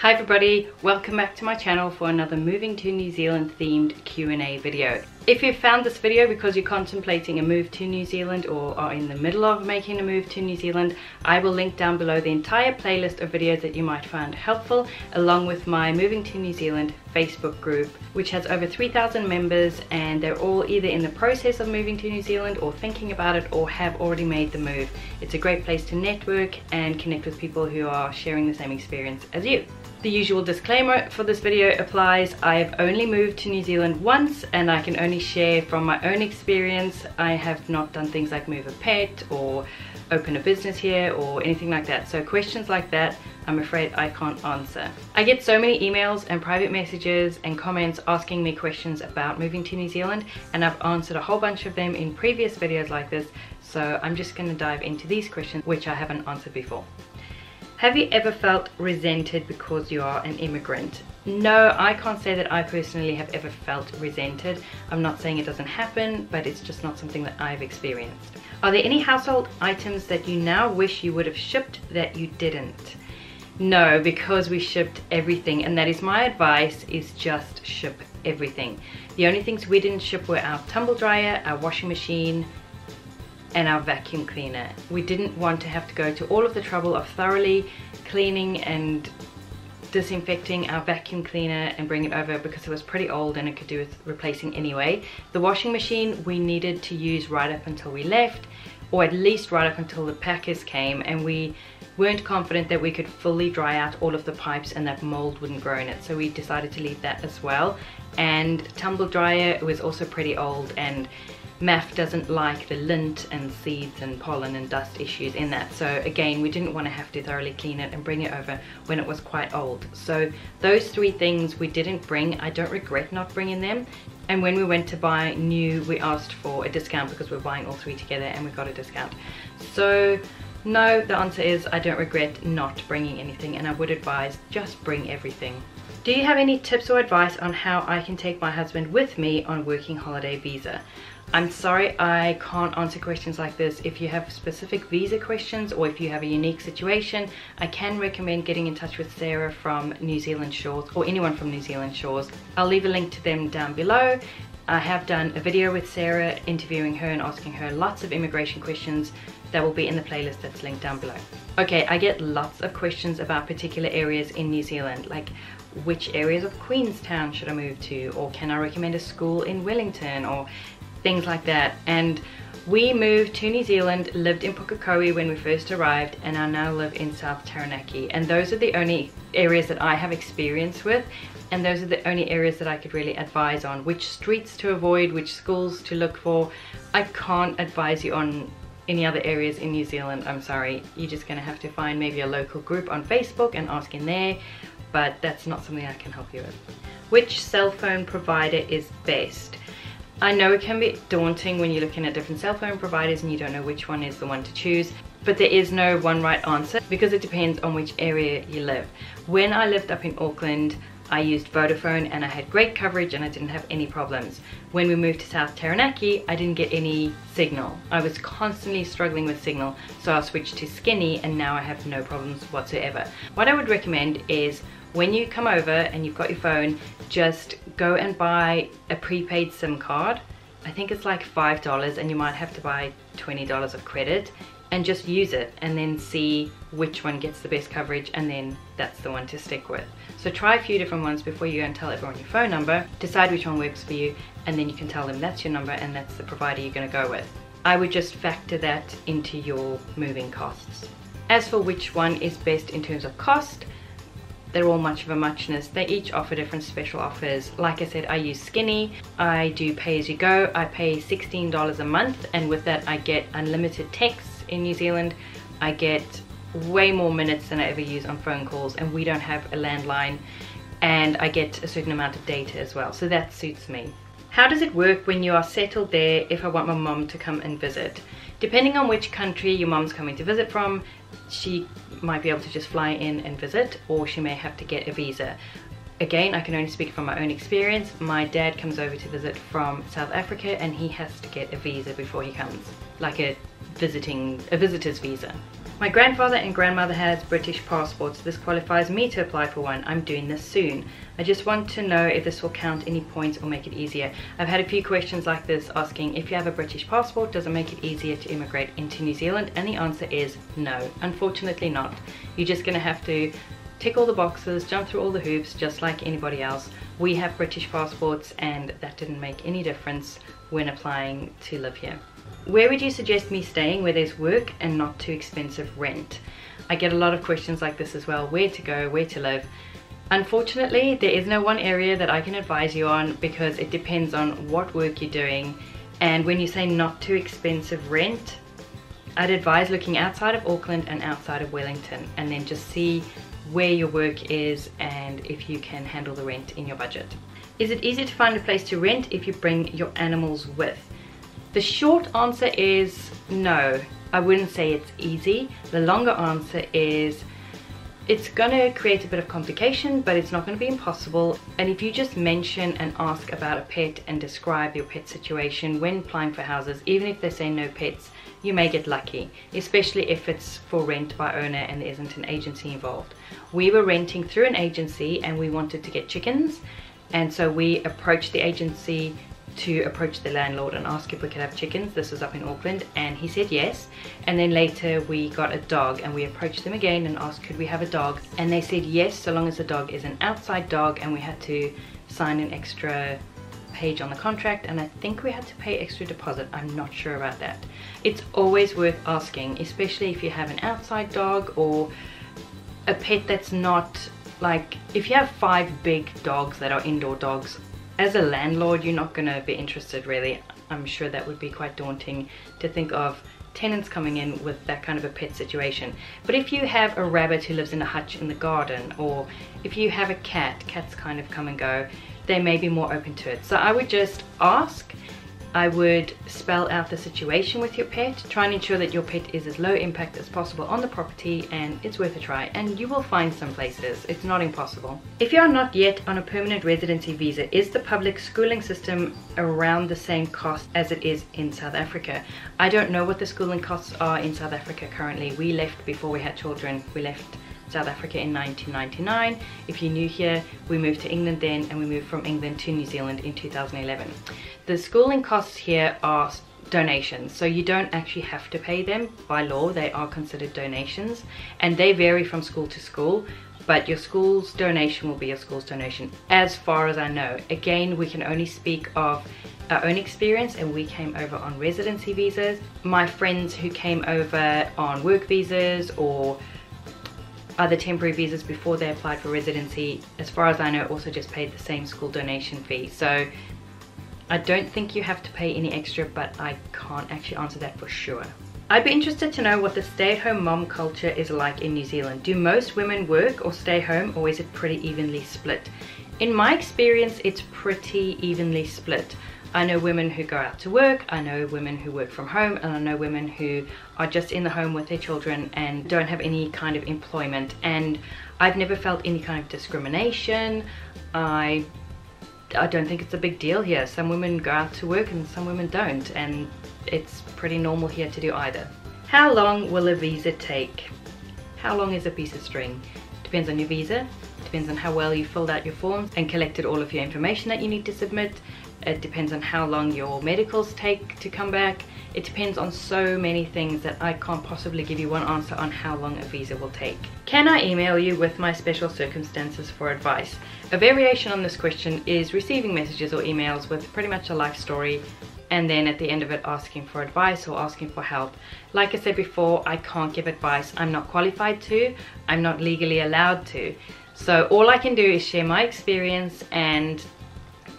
Hi everybody, welcome back to my channel for another moving to New Zealand themed Q&A video. If you found this video because you're contemplating a move to New Zealand or are in the middle of making a move to New Zealand, I will link down below the entire playlist of videos that you might find helpful, along with my Moving to New Zealand Facebook group, which has over 3,000 members and they're all either in the process of moving to New Zealand or thinking about it or have already made the move. It's a great place to network and connect with people who are sharing the same experience as you. The usual disclaimer for this video applies. I've only moved to New Zealand once and I can only share from my own experience. I have not done things like move a pet or open a business here or anything like that. So questions like that, I'm afraid I can't answer. I get so many emails and private messages and comments asking me questions about moving to New Zealand and I've answered a whole bunch of them in previous videos like this. So I'm just gonna dive into these questions which I haven't answered before. Have you ever felt resented because you are an immigrant? No, I can't say that I personally have ever felt resented. I'm not saying it doesn't happen, but it's just not something that I've experienced. Are there any household items that you now wish you would have shipped that you didn't? No, because we shipped everything and that is my advice is just ship everything. The only things we didn't ship were our tumble dryer, our washing machine, and our vacuum cleaner. We didn't want to have to go to all of the trouble of thoroughly cleaning and disinfecting our vacuum cleaner and bring it over because it was pretty old and it could do with replacing anyway. The washing machine we needed to use right up until we left or at least right up until the packers came and we weren't confident that we could fully dry out all of the pipes and that mold wouldn't grow in it so we decided to leave that as well and tumble dryer was also pretty old and MAF doesn't like the lint and seeds and pollen and dust issues in that. So again, we didn't want to have to thoroughly clean it and bring it over when it was quite old. So those three things we didn't bring. I don't regret not bringing them. And when we went to buy new, we asked for a discount because we we're buying all three together and we got a discount. So no, the answer is I don't regret not bringing anything and I would advise just bring everything. Do you have any tips or advice on how I can take my husband with me on working holiday visa? I'm sorry I can't answer questions like this. If you have specific visa questions or if you have a unique situation, I can recommend getting in touch with Sarah from New Zealand Shores or anyone from New Zealand Shores. I'll leave a link to them down below. I have done a video with Sarah interviewing her and asking her lots of immigration questions that will be in the playlist that's linked down below. Okay, I get lots of questions about particular areas in New Zealand, like which areas of Queenstown should I move to, or can I recommend a school in Wellington, or things like that. And we moved to New Zealand, lived in Pukekohe when we first arrived, and I now live in South Taranaki. And those are the only areas that I have experience with, and those are the only areas that I could really advise on. Which streets to avoid, which schools to look for. I can't advise you on any other areas in New Zealand, I'm sorry. You're just gonna have to find maybe a local group on Facebook and ask in there, but that's not something I can help you with. Which cell phone provider is best? I know it can be daunting when you're looking at different cell phone providers and you don't know which one is the one to choose, but there is no one right answer because it depends on which area you live. When I lived up in Auckland, I used Vodafone and I had great coverage and I didn't have any problems. When we moved to South Taranaki, I didn't get any signal. I was constantly struggling with signal, so I switched to Skinny and now I have no problems whatsoever. What I would recommend is when you come over and you've got your phone, just go and buy a prepaid SIM card. I think it's like $5 and you might have to buy $20 of credit and just use it and then see which one gets the best coverage and then that's the one to stick with. So try a few different ones before you go and tell everyone your phone number, decide which one works for you and then you can tell them that's your number and that's the provider you're gonna go with. I would just factor that into your moving costs. As for which one is best in terms of cost, they're all much of a muchness. They each offer different special offers. Like I said, I use Skinny. I do pay as you go. I pay $16 a month and with that I get unlimited texts in New Zealand. I get way more minutes than I ever use on phone calls and we don't have a landline and I get a certain amount of data as well. So that suits me. How does it work when you are settled there if I want my mom to come and visit? Depending on which country your mom's coming to visit from, she might be able to just fly in and visit or she may have to get a visa. Again, I can only speak from my own experience. My dad comes over to visit from South Africa and he has to get a visa before he comes, like a visiting, a visitor's visa. My grandfather and grandmother has British passports. This qualifies me to apply for one. I'm doing this soon. I just want to know if this will count any points or make it easier. I've had a few questions like this asking if you have a British passport, does it make it easier to immigrate into New Zealand? And the answer is no. Unfortunately not. You're just going to have to tick all the boxes, jump through all the hoops just like anybody else. We have British passports and that didn't make any difference when applying to live here. Where would you suggest me staying where there's work and not too expensive rent? I get a lot of questions like this as well, where to go, where to live. Unfortunately, there is no one area that I can advise you on because it depends on what work you're doing. And when you say not too expensive rent, I'd advise looking outside of Auckland and outside of Wellington and then just see where your work is and if you can handle the rent in your budget. Is it easy to find a place to rent if you bring your animals with? The short answer is no. I wouldn't say it's easy. The longer answer is it's gonna create a bit of complication, but it's not gonna be impossible. And if you just mention and ask about a pet and describe your pet situation when applying for houses, even if they say no pets, you may get lucky, especially if it's for rent by owner and there isn't an agency involved. We were renting through an agency and we wanted to get chickens. And so we approached the agency to approach the landlord and ask if we could have chickens. This was up in Auckland and he said yes. And then later we got a dog and we approached them again and asked could we have a dog and they said yes so long as the dog is an outside dog and we had to sign an extra page on the contract and I think we had to pay extra deposit. I'm not sure about that. It's always worth asking, especially if you have an outside dog or a pet that's not like, if you have five big dogs that are indoor dogs, as a landlord, you're not gonna be interested really. I'm sure that would be quite daunting to think of tenants coming in with that kind of a pet situation. But if you have a rabbit who lives in a hutch in the garden, or if you have a cat, cats kind of come and go, they may be more open to it. So I would just ask I would spell out the situation with your pet, try and ensure that your pet is as low impact as possible on the property and it's worth a try and you will find some places, it's not impossible. If you are not yet on a permanent residency visa, is the public schooling system around the same cost as it is in South Africa? I don't know what the schooling costs are in South Africa currently. We left before we had children, we left South Africa in 1999. If you're new here, we moved to England then and we moved from England to New Zealand in 2011. The schooling costs here are donations so you don't actually have to pay them by law they are considered donations and they vary from school to school but your school's donation will be your school's donation as far as I know again we can only speak of our own experience and we came over on residency visas my friends who came over on work visas or other temporary visas before they applied for residency, as far as I know, also just paid the same school donation fee. So I don't think you have to pay any extra, but I can't actually answer that for sure. I'd be interested to know what the stay-at-home mom culture is like in New Zealand. Do most women work or stay home or is it pretty evenly split? In my experience, it's pretty evenly split. I know women who go out to work, I know women who work from home, and I know women who are just in the home with their children and don't have any kind of employment. And I've never felt any kind of discrimination. I I don't think it's a big deal here. Some women go out to work and some women don't, and it's pretty normal here to do either. How long will a visa take? How long is a piece of string? Depends on your visa, depends on how well you filled out your forms and collected all of your information that you need to submit. It depends on how long your medicals take to come back. It depends on so many things that I can't possibly give you one answer on how long a visa will take. Can I email you with my special circumstances for advice? A variation on this question is receiving messages or emails with pretty much a life story and then at the end of it asking for advice or asking for help. Like I said before, I can't give advice. I'm not qualified to, I'm not legally allowed to. So all I can do is share my experience and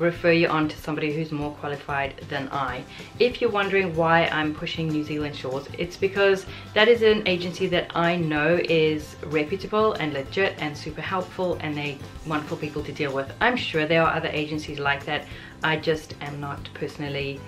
refer you on to somebody who's more qualified than I. If you're wondering why I'm pushing New Zealand Shores, it's because that is an agency that I know is reputable and legit and super helpful and they wonderful people to deal with. I'm sure there are other agencies like that. I just am not personally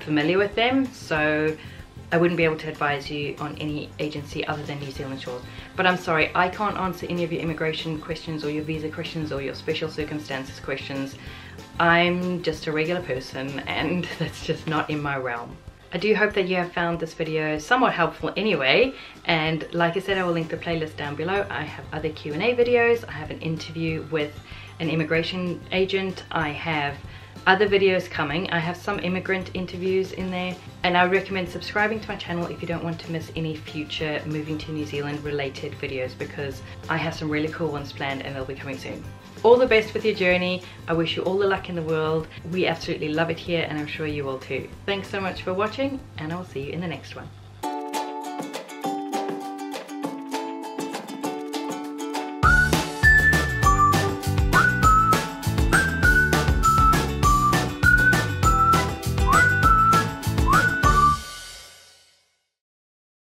familiar with them. So I wouldn't be able to advise you on any agency other than New Zealand Shores. But I'm sorry, I can't answer any of your immigration questions or your visa questions or your special circumstances questions. I'm just a regular person and that's just not in my realm. I do hope that you have found this video somewhat helpful anyway and like I said I will link the playlist down below. I have other Q&A videos, I have an interview with an immigration agent, I have other videos coming. I have some immigrant interviews in there and I recommend subscribing to my channel if you don't want to miss any future moving to New Zealand related videos because I have some really cool ones planned and they'll be coming soon. All the best with your journey. I wish you all the luck in the world. We absolutely love it here and I'm sure you will too. Thanks so much for watching and I'll see you in the next one.